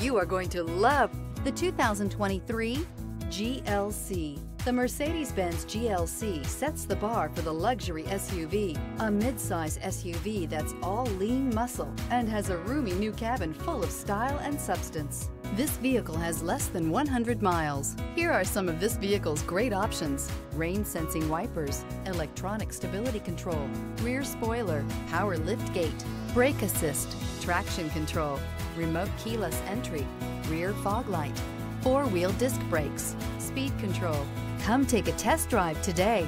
you are going to love the 2023 GLC. The Mercedes-Benz GLC sets the bar for the luxury SUV, a midsize SUV that's all lean muscle and has a roomy new cabin full of style and substance. This vehicle has less than 100 miles. Here are some of this vehicle's great options. Rain sensing wipers, electronic stability control, rear spoiler, power lift gate, brake assist, traction control, remote keyless entry, rear fog light, four-wheel disc brakes, speed control. Come take a test drive today.